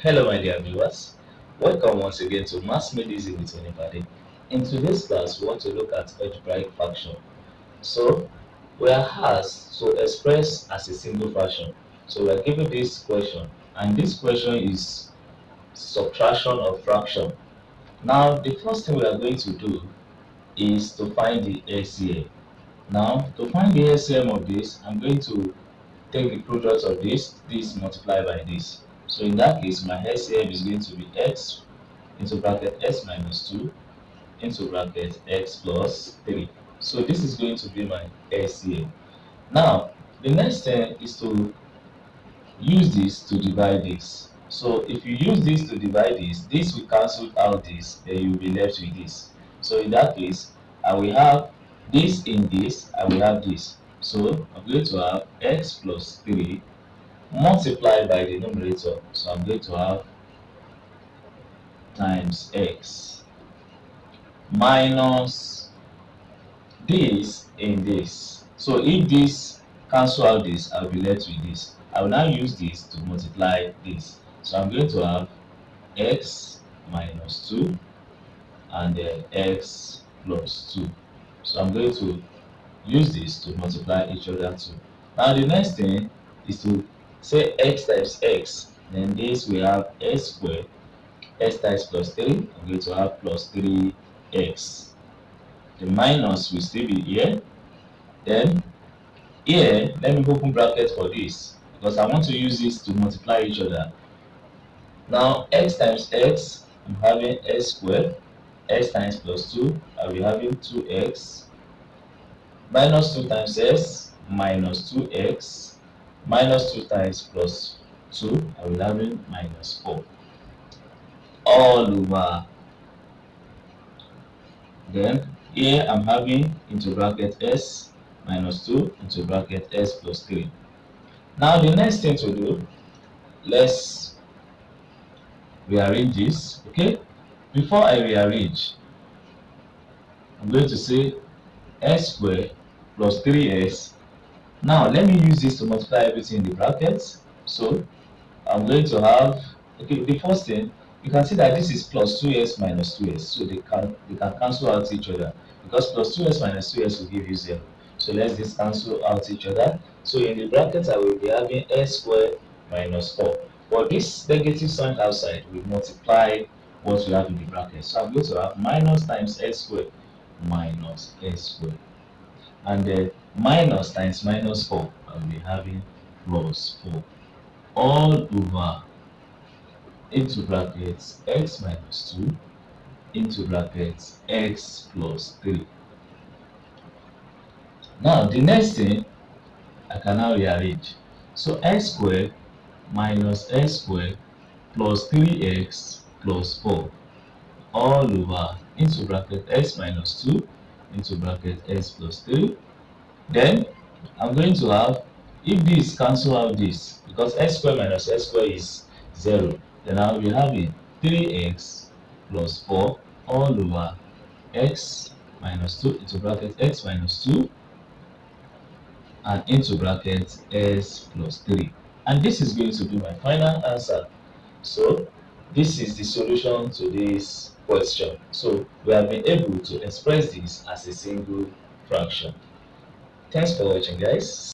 Hello my dear viewers, welcome once again to Maths Easy with Onifade. In today's class, we want to look at algebraic fraction. So, we are asked to express as a single fraction. So, we are given this question, and this question is subtraction of fraction. Now, the first thing we are going to do is to find the LCM. Now, to find the LCM of this, I'm going to take the product of this, this multiplied by this. So in that case, my LCM is going to be x into bracket x minus 2 into bracket x plus 3. So this is going to be my LCM. Now, the next thing is to use this to divide this. So if you use this to divide this, this will cancel out this, then you will be left with this. So in that case, I will have this in this, I will have this. So I'm going to have x plus 3 multiplied by the numerator. So I'm going to have times x minus this in this. So if this cancel out this, I'll be left with this. I will now use this to multiply this. So I'm going to have x minus 2 and then x plus 2. So I'm going to use this to multiply each other too. Now the next thing is to say x times x. Then this we have x squared, x times plus 3. I'm going to have plus 3x. The minus will still be here. Then here, let me open bracket for this because I want to use this to multiply each other. Now x times x, I'm having x squared, x times plus 2, I'll be having 2x minus 2 times s minus 2x minus 2 times plus 2 I will have it minus 4 all over. Then here I'm having into bracket s minus 2 into bracket s plus 3 now the next thing to do let's rearrange this okay? Before I rearrange I'm going to say s squared plus 3s. Now, let me use this to multiply everything in the brackets. So, I'm going to have, okay, the first thing, you can see that this is plus 2s minus 2s. So, they can, they can cancel out each other. Because plus 2s minus 2s will give you 0. So, let's just cancel out each other. So, in the brackets, I will be having s squared minus 4. But this negative sign outside will multiply what we have in the bracket. So, I'm going to have minus times s squared minus s squared and then minus times minus 4 I'll be having plus 4 all over into brackets x minus 2 into brackets x plus 3 now the next thing I can now rearrange. So x squared minus x squared plus 3x plus 4 all over into bracket x minus 2 into bracket s plus 3 then i'm going to have if this cancel out this because x square minus s square is 0 then i'll be having 3x plus 4 all over x minus 2 into bracket x minus 2 and into bracket s plus 3 and this is going to be my final answer. So this is the solution to this question. So we have been able to express this as a single fraction. Thanks for watching guys.